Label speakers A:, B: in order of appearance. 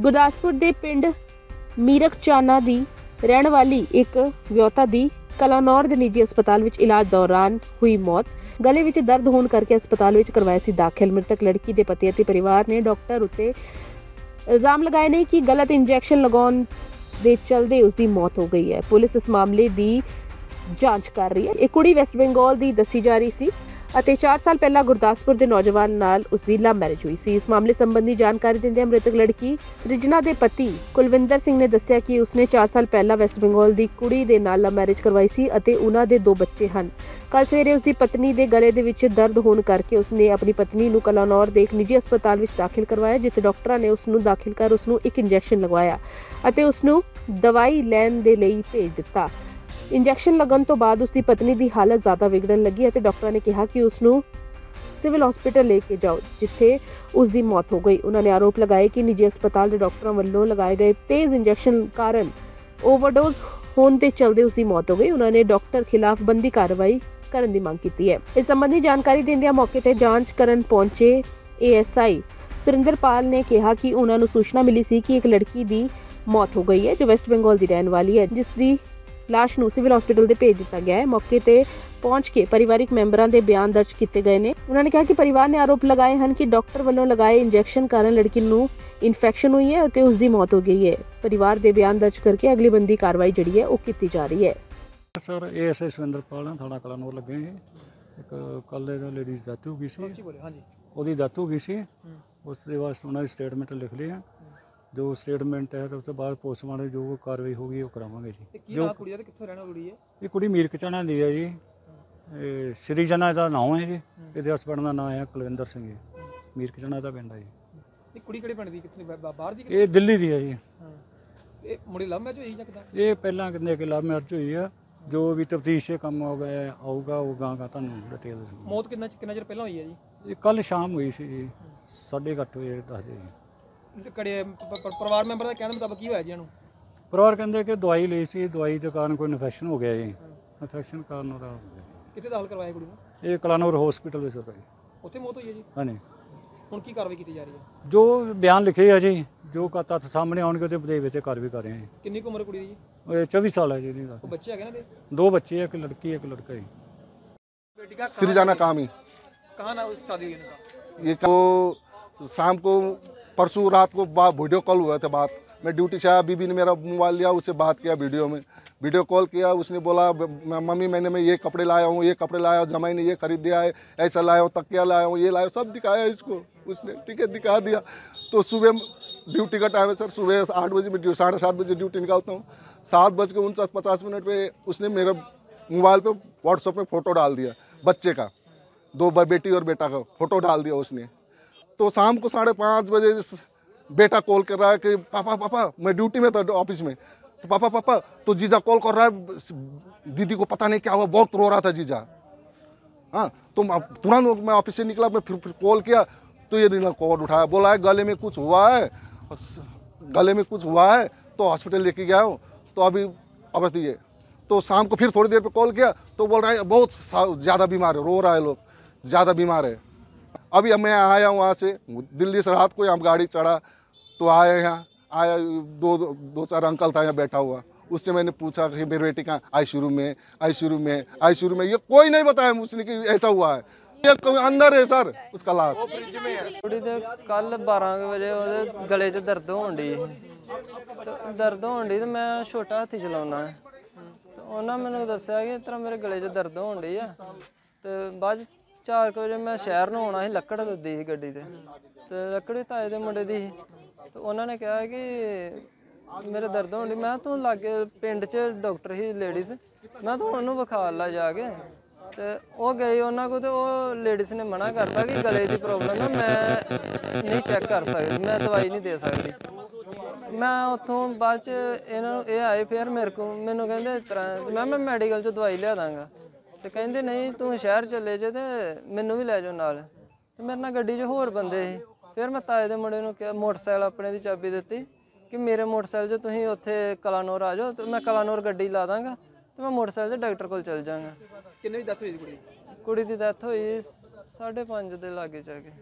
A: ਗੁਰਦਾਸਪੁਰ ਦੇ ਪਿੰਡ ਮੀਰਕ ਚਾਨਾ ਦੀ ਰਹਿਣ ਵਾਲੀ ਇੱਕ ਵਿਅਹਤਾ ਦੀ ਕਲਾਨੌਰ ਦੇ ਨਿੱਜੀ ਹਸਪਤਾਲ ਵਿੱਚ ਇਲਾਜ ਦੌਰਾਨ ਹੋਈ ਮੌਤ। ਗਲੇ ਵਿੱਚ ਦਰਦ ਹੋਣ ਕਰਕੇ ਹਸਪਤਾਲ ਵਿੱਚ ਕਰਵਾਇਆ ਸੀ ਦਾਖਲ। ਮ੍ਰਿਤਕ ਲੜਕੀ ਦੇ ਪਤੀ ਅਤੇ ਪਰਿਵਾਰ ਨੇ ਡਾਕਟਰ ਉੱਤੇ ਇਲਜ਼ਾਮ ਲਗਾਏ ਨੇ ਕਿ ਗਲਤ ਇੰਜੈਕਸ਼ਨ ਲਗਾਉਣ ਦੇ ਚਲਦੇ ਉਸ ਦੀ ਮੌਤ ਹੋ ਗਈ ਹੈ। ਪੁਲਿਸ ਇਸ ਮਾਮਲੇ ਦੀ ਜਾਂਚ ਕਰ ਰਹੀ ਹੈ। ਇਹ ਕੁੜੀ ਵੈਸਟ ਬੰਗਾਲ ਦੀ ਦੱਸੀ ਜਾ ਰਹੀ ਸੀ। ਅਤੇ 4 ਸਾਲ ਪਹਿਲਾਂ ਗੁਰਦਾਸਪੁਰ ਦੇ ਨੌਜਵਾਨ ਨਾਲ ਉਸ ਦੀ ਲਵ ਮੈਰਿਜ ਹੋਈ ਸੀ। ਇਸ ਮਾਮਲੇ ਸੰਬੰਧੀ ਜਾਣਕਾਰੀ ਦਿੰਦਿਆਂ ਮ੍ਰਿਤਕ ਲੜਕੀ ਸ੍ਰਿਜਨਾ ਦੇ ਪਤੀ ਕੁਲਵਿੰਦਰ ਸਿੰਘ ਨੇ ਦੱਸਿਆ ਕਿ ਉਸਨੇ 4 ਸਾਲ ਪਹਿਲਾਂ ਵੈਸਟ ਬੰਗਾਲ ਦੀ ਕੁੜੀ ਦੇ ਨਾਲ ਲਵ ਮੈਰਿਜ ਕਰਵਾਈ ਸੀ ਅਤੇ ਉਹਨਾਂ ਦੇ ਦੋ ਬੱਚੇ ਹਨ। ਕੱਲ ਸਵੇਰੇ ਉਸ ਦੀ ਪਤਨੀ ਦੇ ਗਲੇ ਦੇ ਵਿੱਚ ਦਰਦ ਹੋਣ ਕਰਕੇ ਉਸਨੇ ਆਪਣੀ ਪਤਨੀ ਨੂੰ ਕਲਾਨੌਰ ਦੇ ਇੱਕ ਨਿੱਜੀ ਹਸਪਤਾਲ ਵਿੱਚ ਦਾਖਲ ਕਰਵਾਇਆ, ਜਿੱਥੇ ਡਾਕਟਰਾਂ ਨੇ ਉਸ ਨੂੰ ਦਾਖਲ ਕਰ ਉਸ ਨੂੰ ਇੱਕ ਇੰਜੈਕਸ਼ਨ ਲਗਵਾਇਆ ਅਤੇ ਉਸ ਨੂੰ ਦਵਾਈ ਲੈਣ ਦੇ ਲਈ ਭੇਜ ਦਿੱਤਾ। ਇੰਜੈਕਸ਼ਨ ਲੱਗਣ ਤੋਂ ਬਾਅਦ ਉਸ ਦੀ ਪਤਨੀ ਦੀ ਹਾਲਤ ਜ਼ਿਆਦਾ ਵਿਗੜਨ ਲੱਗੀ ਅਤੇ ਡਾਕਟਰਾਂ ਨੇ ਕਿਹਾ ਕਿ ਉਸ ਨੂੰ ਸਿਵਲ ਹਸਪੀਟਲ ਲੈ ਕੇ ਜਾਓ, ਜਿੱਥੇ ਉਸ ਦੀ ਮੌਤ ਹੋ ਗਈ। ਉਹਨਾਂ ਨੇ ਆਰੋਪ ਲਗਾਏ ਕਿ ਨਿੱਜੀ ਹਸਪਤਾਲ ਦੇ ਡਾਕਟਰਾਂ ਵੱਲੋਂ ਲਗਾਏ ਗਏ ਤੇਜ਼ ਇੰਜੈਕਸ਼ਨ ਕਾਰਨ ਓਵਰਡੋਜ਼ ਹੋਣ ਦੇ ਚਲਦੇ ਉਸ ਦੀ ਮੌਤ ਹੋ ਗਈ। ਉਹਨਾਂ ਨੇ ਡਾਕਟਰ ਖਿਲਾਫ ਬੰਦੀ ਕਾਰਵਾਈ ਕਰਨ ਦੀ ਮੰਗ ਕੀਤੀ ਹੈ। ਇਸ ਸੰਬੰਧੀ ਜਾਣਕਾਰੀ ਦਿੰਦਿਆਂ ਮੌਕੇ ਤੇ ਜਾਂਚ ਕਰਨ ਪਹੁੰਚੇ ਏਐਸਆਈ ਸੁਰਿੰਦਰਪਾਲ ਨੇ ਕਿਹਾ ਕਿ ਉਹਨਾਂ ਨੂੰ ਸੂਚਨਾ ਮਿਲੀ ਸੀ ਕਿ ਇੱਕ ਲੜਕੀ ਦੀ ਮੌਤ ਹੋ ਗਈ ਹੈ, ਜੋ ਵੈਸਟ ਬੰਗਾਲ ਦੀ ਰਹਿਣ ਵਾਲੀ ਹੈ ਜਿਸ ਦੀ ਲਾਸ਼ ਨੂੰ ਸਿਵਲ ਹਸਪੀਟਲ ਦੇ ਭੇਜ ਦਿੱਤਾ ਗਿਆ ਹੈ। ਮੌਕੇ ਤੇ ਪਹੁੰਚ ਕੇ ਪਰਿਵਾਰਿਕ ਮੈਂਬਰਾਂ ਦੇ ਬਿਆਨ ਦਰਜ ਕੀਤੇ ਗਏ ਨੇ। ਉਹਨਾਂ ਨੇ ਕਿਹਾ ਕਿ ਪਰਿਵਾਰ ਨੇ ਆਰੋਪ ਲਗਾਏ ਹਨ ਕਿ ਡਾਕਟਰ ਵੱਲੋਂ ਲਗਾਏ ਇੰਜੈਕਸ਼ਨ ਕਾਰਨ ਲੜਕੀ ਨੂੰ ਇਨਫੈਕਸ਼ਨ ਹੋਈ ਹੈ ਅਤੇ ਉਸ ਦੀ ਮੌਤ ਹੋ ਗਈ ਹੈ। ਪਰਿਵਾਰ ਦੇ ਬਿਆਨ ਦਰਜ ਕਰਕੇ ਅਗਲੀ ਬੰਦੀ ਕਾਰਵਾਈ ਜਿਹੜੀ ਹੈ ਉਹ ਕੀਤੀ ਜਾ ਰਹੀ ਹੈ।
B: ਸਰ ਏਐਸਆਈ ਸੁਰਿੰਦਰਪਾਲ ਆ ਥਾਣਾ ਕਲਾਨੌਰ ਲੱਗੇ ਜੀ ਇੱਕ ਕੱਲ੍ਹ ਦੇ ਲੇਡੀਜ਼ ਡੈਥ ਹੋ ਗਈ ਸੀ। ਉਹਦੀ ਡੈਥ ਹੋ ਗਈ ਸੀ। ਉਸ ਦੇ ਵਾਸਤੇ ਉਹਨਾਂ ਦੀ ਸਟੇਟਮੈਂਟ ਲਿਖ ਲਈ ਆ ਜੋ ਸਟੇਟਮੈਂਟ ਹੈ ਤੇ ਉਸ ਤੋਂ ਬਾਅਦ ਪੋਸਟਮਾਰਟਮ ਜੋ ਕਾਰਵਾਈ ਹੋਗੀ ਉਹ ਕਰਾਵਾਂਗੇ
C: ਤੇ ਕੀ
B: ਜੀ ਜੋ
C: ਨਾਂ ਕੁੜੀ ਦਾ ਤੇ ਕਿੱਥੋਂ ਰਹਿਣ ਕੁੜੀ ਹੈ
B: ਇਹ ਕੁੜੀ ਮੀਰਕ ਚਣਾ ਦੀ ਹੈ ਜੀ। ਇਹ ਸ਼੍ਰੀ ਜਨਾ ਦਾ ਨਾਮ ਹੈ ਜੀ। ਇਹਦੇ ਹਸਬੰਡ ਦਾ ਨਾਮ ਹੈ ਕੁਲਵਿੰਦਰ ਸਿੰਘ ਜੀ। ਮੀਰਕ ਚਣਾ ਦਾ ਪਿੰਡ ਹੈ ਜੀ।
C: ਇਹ ਕੁੜੀ ਕਿਹੜੇ ਪਿੰਡ ਦੀ? ਕਿੱਥੋਂ ਦੀ ਬਾ- ਬਾਹਰ ਦੀ
B: ਇਹ ਦਿੱਲੀ ਦੀ ਹੈ ਜੀ।
C: ਇਹ ਮੁੰਡੇ ਲਵ ਮੈਚ ਹੋਈ ਜਾਂ ਕਿਦਾਂ?
B: ਇਹ ਪਹਿਲਾਂ ਕਿੰਨੇ ਕਿ ਲਵ ਮੈਰਿਜ ਹੋਈ ਆ। ਜੋ ਵੀ ਤਫਤੀਸ਼ ਕੰਮ ਹੋ ਗਿਆ ਆਊਗਾ ਉਹ ਗਾਂਗਾ ਤੁਹਾਨੂੰ ਡਿਟੇਲ
C: ਮੌਤ ਕਿੰਨਾ ਚਿਰ- ਕਿੰਨਾ ਚਿਰ ਪਹਿਲਾਂ ਹੋਈ ਹੈ ਜੀ?
B: ਇਹ ਕੱਲ ਸ਼ਾਮ ਹੋਈ ਸੀ ਜੀ। 8:30 ਵਜੇ ਦੱਸਦੇ ਜੀ
C: ਕੜੇ ਪ- ਪ- ਪਰਿਵਾਰ ਮੈਂਬਰ ਦਾ ਕਹਿਣ ਮੁਤਾਬਕ ਕੀ ਹੋਇਆ ਜੀ ਇਹਨੂੰ
B: ਪਰਿਵਾਰ ਕਹਿੰਦੇ ਕਿ ਦਵਾਈ ਲਈ ਸੀ ਦਵਾਈ ਦੇ ਕਾਰਨ ਕੋਈ ਇਨਫੈਕਸ਼ਨ ਹੋ ਗਿਆ ਜੀ ਇਨਫੈਕਸ਼ਨ ਕਾਰਨ ਉਹਦਾ ਹੋ ਗਿਆ
C: ਕਿੱਥੇ ਦਾਖਲ ਕਰਵਾਇਆ ਕੁੜੀ ਨੂੰ
B: ਇਹ ਕਲਾਨੌਰ ਹਸਪੀਟਲ ਵਿੱਚ ਹੋਇਆ ਜੀ
C: ਉੱਥੇ ਮੌਤ ਹੋਈ ਹੈ ਜੀ
B: ਹਾਂਜੀ
C: ਹੁਣ ਕੀ ਕਾਰਵਾਈ ਕੀਤੀ ਜਾ ਰਹੀ ਹੈ
B: ਜੋ ਬਿਆਨ ਲਿਖੇ ਆ ਜੀ ਜੋ ਕ ਤੱਥ ਸਾਹਮਣੇ ਆਉਣਗੇ ਉਹਦੇ ਬਦੇ ਵਿੱਚ ਕਾਰਵਾਈ ਕਰ ਰਹੇ ਹਾਂ ਜੀ
C: ਕਿੰਨੀ ਕੁ ਉਮਰ ਕੁੜੀ ਦੀ ਜੀ
B: ਇਹ 24 ਸਾਲ ਹੈ ਜੀ ਇਹਦੀ
C: ਉਹ ਬੱਚੇ ਹੈਗੇ ਨਾ ਦੇ
B: ਦੋ ਬੱਚੇ ਆ, ਇੱਕ ਲੜਕੀ ਹੈ, ਇੱਕ ਲੜਕਾ ਜੀ
C: बेटी का
D: सृजाना कामी
C: कहाँ ना शादी हुई इनका
D: ये को शाम को परसों रात को बात वीडियो कॉल हुआ था बात। मैं ड्यूटी से आया, बीबी ने मेरा मोबाइल लिया उससे बात किया वीडियो में। वीडियो कॉल किया, उसने बोला मम्मी, मैंने मैं ये कपड़े लाया हूँ, ये कपड़े लाया हूँ, जमाई ने ये खरीद दिया है ऐसा लाया हूँ, तकिया लाया हूँ, ये लाया सब दिखाया इसको। उसने ठीक है, दिखा दिया। तो सुबह ड्यूटी का टाइम है सर, सुबह आठ बजे मैं साढ़े सात बजे ड्यूटी निकालता हूँ। सात बज के उनचास पचास मिनट पे उसने मेरे मोबाइल पे व्हाट्सएप में फ़ोटो डाल दिया, बच्चे का। दो बेटी और बेटा का फ़ोटो डाल दिया उसने। तो शाम को साढ़े पाँच बजे बेटा कॉल कर रहा है कि पापा पापा मैं ड्यूटी में था ऑफ़िस में। तो पापा पापा तो जीजा कॉल कर रहा है दीदी को पता नहीं क्या हुआ बहुत रो रहा था जीजा। हाँ तो तुरंत मैं ऑफ़िस से निकला मैं फिर, फिर कॉल किया तो ये नहीं कॉल उठाया बोला है गले में कुछ हुआ है? गले में कुछ हुआ है तो हॉस्पिटल लेके गया हूँ तो अभी अवस्था ये। तो शाम को फिर थोड़ी देर पर कॉल किया तो बोल रहा है बहुत ज़्यादा बीमार है रो रहा है लोग ज़्यादा बीमार है। अभी अब मैं आया हूँ वहाँ से दिल्ली से रात को यहाँ गाड़ी चढ़ा तो आया यहाँ आया दो दो, दो चार अंकल था यहाँ बैठा हुआ उससे मैंने पूछा कि मेरी बेटी कहाँ आई शुरू में आई शुरू में आई शुरू में ये कोई नहीं बताया उसने कि ऐसा हुआ है ये कोई अंदर है सर उसका लाश
E: ਕੁੜੀ ਦੇ ਕੱਲ 12 ਕੁ ਵਜੇ ਉਹਦੇ ਗਲੇ 'ਚ ਦਰਦ ਹੋਣ ਡਈ ਸੀ ਤੇ ਦਰਦ ਹੋਣ ਡਈ ਤੇ ਮੈਂ ਛੋਟਾ ਹੱਥੀ ਚਲਾਉਣਾ ਹੈ ਤੇ ਉਹਨਾਂ ਮੈਨੂੰ ਦੱਸਿਆ ਕਿ ਇਸ ਤਰ੍ਹਾਂ ਮੇਰੇ ਗਲੇ 'ਚ ਦਰਦ ਹੋਣ ਡਈ ਆ ਤੇ ਬਾਅਦ 'ਚ ਚਾਰ ਕੁ ਵਜੇ ਮੈਂ ਸ਼ਹਿਰ ਨੂੰ ਆਉਣਾ ਸੀ, ਲੱਕੜ ਲੱਦੀ ਸੀ ਗੱਡੀ ਤੇ। ਤੇ ਲੱਕੜੀ ਤਾਏ ਦੇ ਮੁੰਡੇ ਦੀ ਸੀ। ਤੇ ਉਹਨਾਂ ਨੇ ਕਿਹਾ ਕਿ ਮੇਰੇ ਦਰਦ ਹੋਣ ਡਈ ਮੈਂ ਤੂੰ ਲਾਗੇ ਪਿੰਡ 'ਚ ਡਾਕਟਰ ਸੀ ਲੇਡੀਜ਼ ਮੈਂ ਤੂੰ ਉਹਨੂੰ ਵਿਖਾ ਲਾ ਜਾ ਕੇ। ਤੇ ਉਹ ਗਏ ਉਹਨਾਂ ਕੋਲ ਤੇ ਉਹ ਲੇਡੀਜ਼ ਨੇ ਮਨਾ ਕਰਤਾ ਕਿ ਗਲੇ ਦੀ ਪ੍ਰੋਬਲਮ ਹੈ ਮੈਂ ਨਹੀਂ ਚੈੱਕ ਕਰ ਸਕਦੀ, ਮੈਂ ਦਵਾਈ ਨਹੀਂ ਦੇ ਸਕਦੀ। ਮੈਂ ਉੱਥੋਂ ਬਾਅਦ ਚ ਇਹਨਾਂ ਨੂੰ ਇਹ ਆਏ, ਫਿਰ ਮੇਰੇ ਕੋਲ ਮੈਨੂੰ ਕਹਿੰਦੇ, ਇਸ ਤਰ੍ਹਾਂ। ਮੈਂ ਮੈਂ ਮੈਡੀਕਲ ਚੋਂ ਦਵਾਈ ਲਿਆ ਦਾਂਗਾ। ਤੇ ਕਹਿੰਦੇ ਨਹੀਂ ਤੂੰ ਸ਼ਹਿਰ ਚੱਲੇ ਜੇ ਤੇ ਮੈਨੂੰ ਵੀ ਲੈ ਜਾਓ ਨਾਲ। ਤੇ ਮੇਰੇ ਨਾਲ ਗੱਡੀ 'ਚ ਹੋਰ ਬੰਦੇ ਸੀ। ਫਿਰ ਮੈਂ ਤਾਏ ਦੇ ਮੁੰਡੇ ਨੂੰ ਕਿਹਾ ਮੋਟਰਸਾਈਕਲ ਆਪਣੇ ਦੀ ਚਾਬੀ ਦਿੱਤੀ ਕਿ ਮੇਰੇ ਮੋਟਰਸਾਈਕਲ 'ਚ ਤੁਸੀਂ ਉੱਥੇ ਕਲਾਨੌਰ ਆ ਜਾਓ ਤੇ ਮੈਂ ਕਲਾਨੌਰ ਗੱਡੀ ਲਾ ਦਾਂਗਾ ਤੇ ਮੈਂ ਮੋਟਰਸਾਈਕਲ 'ਤੇ ਡਾਕਟਰ ਕੋਲ ਚੱਲ ਜਾਵਾਂਗਾ।
C: ਕਿੰਨੇ ਦੀ ਡੈਥ ਹੋਈ ਕੁੜੀ?
E: ਕੁੜੀ ਦੀ ਡੈਥ ਹੋਈ 5:30 ਦੇ ਲਾਗੇ ਜਾ ਕੇ।